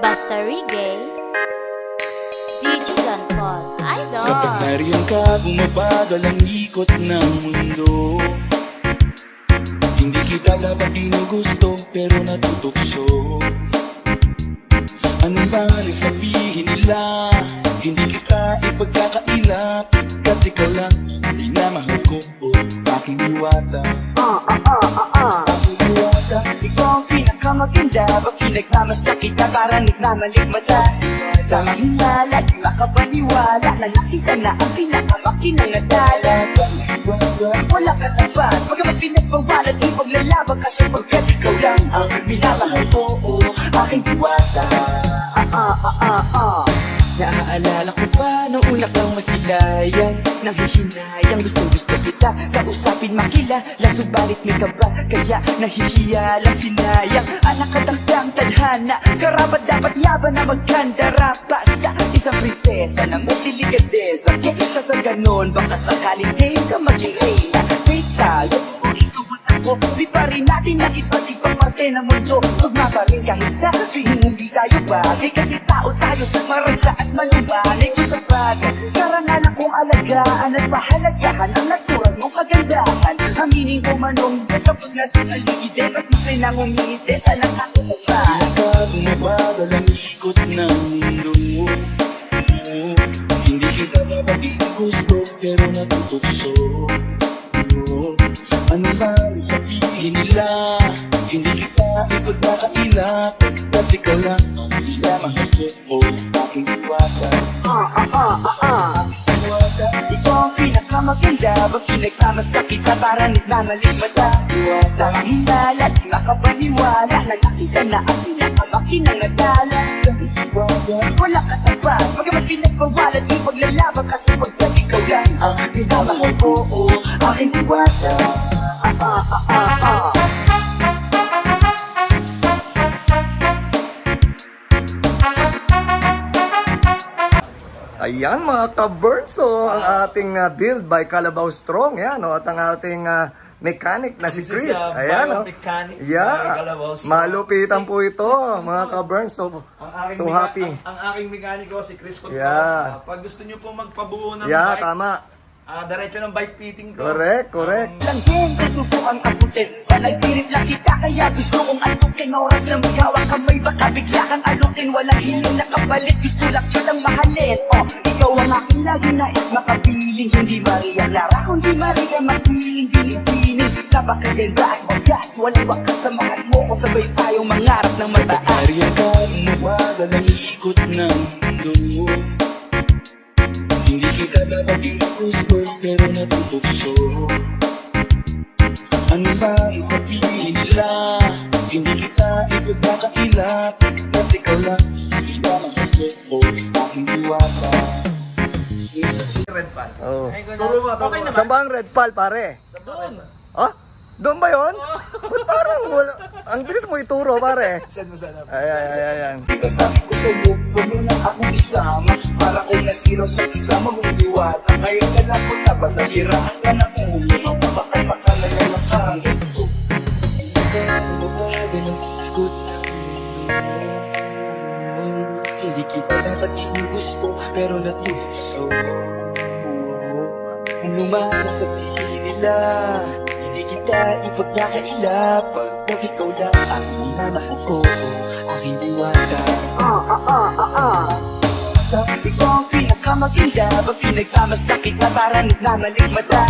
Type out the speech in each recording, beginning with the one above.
Basta Reggae. DJ Don Paul Idol Kapag nariyan ka, bumabagal ang ikot ng mundo. Hindi kita dapat ginugusto, pero natutukso. Anong bali sabihin nila? Hindi kita ipagkakailap Kat ikaw lang, minamahal ko. O aking diwata Pag pinagmamasta kita para nagmamaligmata Tamang hinala, di makapaniwala Na nakita na ang pinakamakinangatala Wala ka tapat Pagkamat pinagbawalan Di maglalaban kasi pagkat ikaw lang Ang minamahal ko. Aking diwata. Ah ah ah ah ah Naaalala ko pa nung una kang masilayan. Nanghihinayang gusto gusto kita. Kausapin makilala. Subalit may kaba Kaya nahihiya lang sinayang. Anak katangtang tadhana. Karapat dapat yaban na magkandara Pa sa isang prinsesa na may delikadesa Kesa sa ganon Baka sakaling ngayon ka maging reyna Wait tayo at ako Di pa rin natin ang iba't ibang parte ng mundo. Tugma pa rin kahit sa Pihing hindi tayo bagay Kasi tao tayo sa maragsa at malumanay Kung sa bagay Karangalan kong alagaan at pahalagahan Ang natural mong kagandahan. Aminin ko manong Kapag nasa paligid Pati nang umite Sana ako naman Ka bumabagal ang ikot ng mundo Hindi kita dapat gusto pero natutukso nila. Hindi kita ipagkakailap At ikaw lang Lamang ko o aking diwata Diwata Ikaw ang pinakamaganda. Pag pinagmamasta kita para nagmamaligmata Tamang hinala, di makapaniwala Na nakita na ang pinakamakinangatala Wala ka tapat Pagkamat pinagbawalan Di maglalaban kasi pagkat ikaw lang Ang pinamahal ko oh, Aking diwata Ah ah ah ah ah Ayan mga ka-burn. So, ang ating uh, build by Calabaw Strong. Yan, no? At ang ating uh, mechanic na si This Chris. is, uh, Ayan, no? biomechanics by Yeah. Malupitan po ito, mga ka-burn. So, Ang so happy. Ang, ang aking mekaniko si Chris Cotron. Yeah. Ah, pag gusto niyo po magpabuo ng Yeah, bike, tama. Ah, diretso ng bike fitting ko. Correct, correct. Ang- lang Gusto ko ang abutin Panagpirit lang kita Kaya gusto kong antukin Oras na maghawa kamay Baka bigla kang alukin Walang hiling na kapalit Gusto lang kitang mahalin. Oh, ikaw ang aking lagi nais makapiling Hindi Maria Clara Kundi Maria Magpiling Pilipinig Napakaganda at magas. Walang wakas samahan mo ko. Sabay tayong mangarap ng mataas. Nariyan ka, bumabagal ang ikot ng mundo Hindi kita dapat gusto pero natutukso Ano ba isabihin nila Hindi kita ipagkakailap At ikaw lang, lamang ako o aking diwata Red pan. Oh. Turo mo, turo mo. Saan ba ang red pal, pare? Doon. Doon ba yun? Ba't parang wala? Ang bilis mo ituro, pare. Send mo sana. Ay, ay, ay, ay, ay. Sabi ko sa'yo, huwag mo na ako isama Para kung nasiro sa isama mong diwata Ngayon ka lang po dapat nasiraan ka na Mapakay pakalaya ng hangin ko Bumabagal ang mundo Hindi kita dapat gusto pero natuso Ang lumana sabihin nila kita ipagkakaila Pag ikaw lang ang minamahal ko Aking diwata Ikaw ang pinakamaganda Pag pinagmamasta kita para nagmamaligmata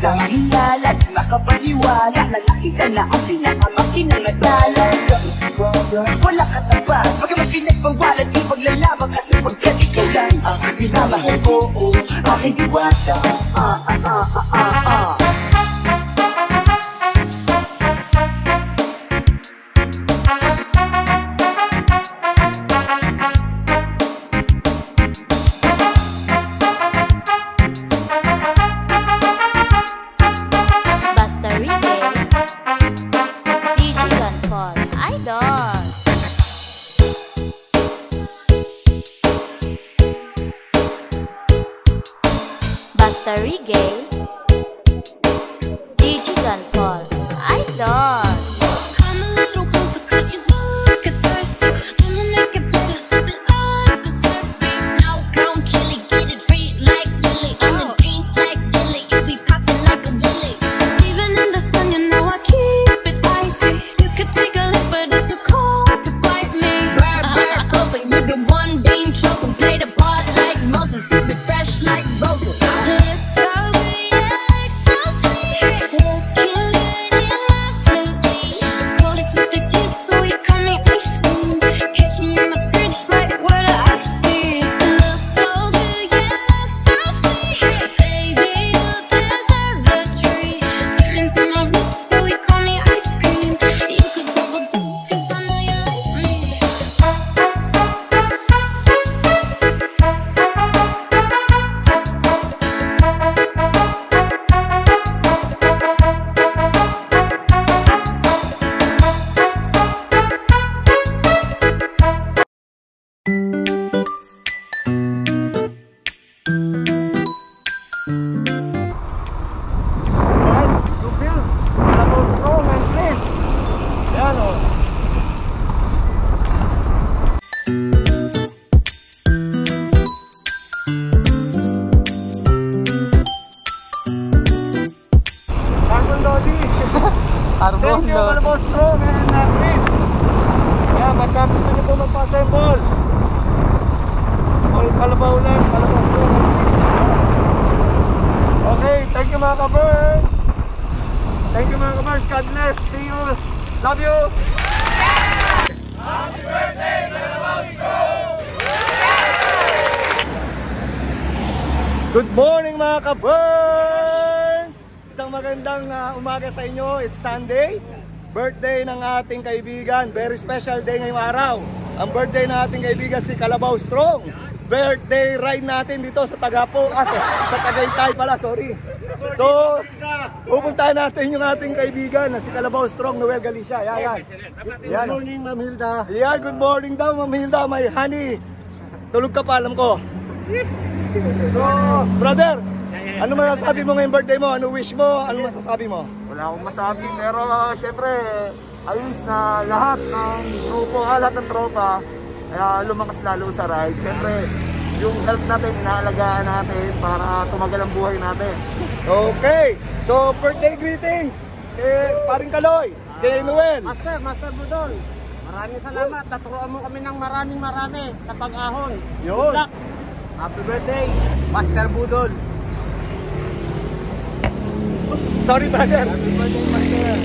Tamang hinala, di makapaniwala. Na nakita na ang pinakamakinangatala Wala ka tapat Pagkamat pinagbawalan Di maglalaban kasi pagkat ikaw lang Ang pinamahal ko oh, Aking diwata Ah ah ah ah ah ah Basta Reggae Temple. All kalabaw lang, kalabaw strong. Okay, thank you mga ka-burns. Thank you mga ka-burns. God bless. See you. Love you. Good morning mga ka-burns! Isang magandang uh, umaga sa inyo. It's Sunday. Birthday ng ating kaibigan. Very special day ngayong araw. Ang birthday ng ating kaibigan si Kalabaw Strong. Birthday ride natin dito sa Tagapo. Ah, sa Tagaytay pala, sorry. So, pupuntahan natin yung ating kaibigan na si Kalabaw Strong, Noel Galicia. Yan, yan. Good morning, Ma'am Hilda. Yan, good morning daw, Ma'am Hilda. May honey. Tulog ka pa, alam ko. So, brother, ano masasabi mo ngayong birthday mo? Ano wish mo? Ano masasabi mo? Wala akong masabi pero uh, syempre Wish na lahat ng grupo, ah, lahat ng tropa uh, lumakas lalo sa ride. Syempre yung health natin, inaalagaan natin para tumagal ang buhay natin. Okay, so birthday greetings kay paring Kaloy, kay Noel. Master, Master Budol, maraming salamat. Naturuan mo kami ng maraming marami sa pag-ahon. Yun. Happy birthday, Master Budol. Sorry brother. Master,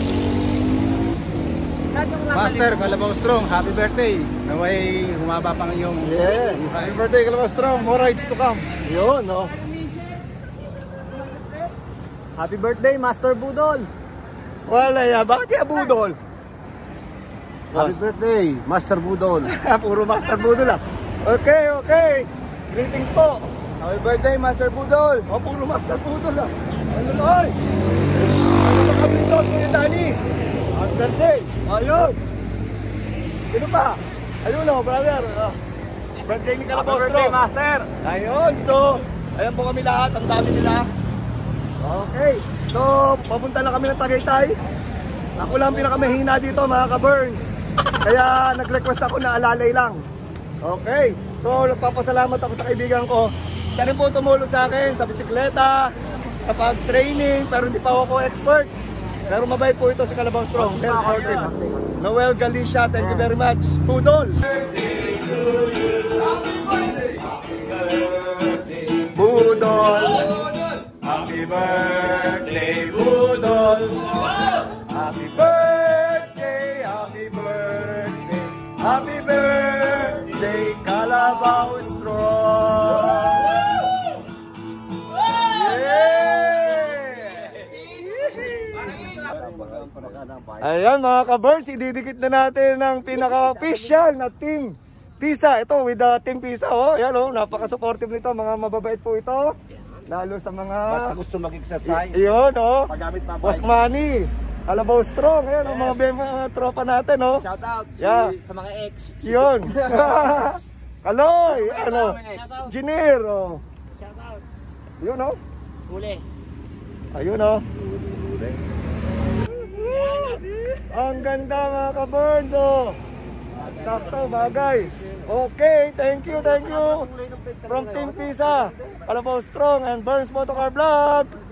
Kalabaw Strong, happy birthday. Naway humaba pang iyong Yeah. Happy birthday Kalabaw Strong, more rides to come. Yun, no. Happy birthday, Master Budol. Wala ya, bakit kaya budol? Happy birthday, Master Budol. Puro master budol ah. Okay, okay. Greetings po. Happy birthday, Master Budol. O, puro master budol ah. Ano oy? Ano kami ito, Kuya Dani? Happy birthday. Ayun. Sino pa? Ayun o, brother. Ah, birthday ni Kalabaw Strong. Master. Ayun, so, ayan po kami lahat, ang dami nila. Okay, so, papunta na kami ng Tagaytay. Ako lang ang pinakamahina dito, mga ka-burns. Kaya nag-request ako na alalay lang. Okay, so nagpapasalamat ako sa kaibigan ko. Siya rin po tumulong sa akin sa bisikleta, sa pag-training, pero hindi pa ako expert. Pero mabait po ito si Kalabaw Strong, very supportive. Noel Galicia, thank you very much. Budol! Budol! Happy birthday, Budol! Happy birthday, Ayan mga ka-birds, ididikit na natin ng pinaka-official na team Pisa. Ito with the team Pisa. Oh, ayan oh, napaka-supportive nito. Mga mababait po ito. Lalo sa mga... Basta gusto mag-exercise. Yun, oh. Paggamit pa Boss Manny. Alabaw strong. Ayan, oh, mga, be- mga tropa natin, oh. Shout out Yeah. sa mga ex. Yun. Kaloy. Ano? Engineer, oh. Shout out. Yun, oh. Huli. Ayun, oh. Ang ganda mga ka-burns, oh. Sakto, bagay. Okay, thank you, thank you. From Team Pisa, Alabaw Strong and Burns Motocar Vlog.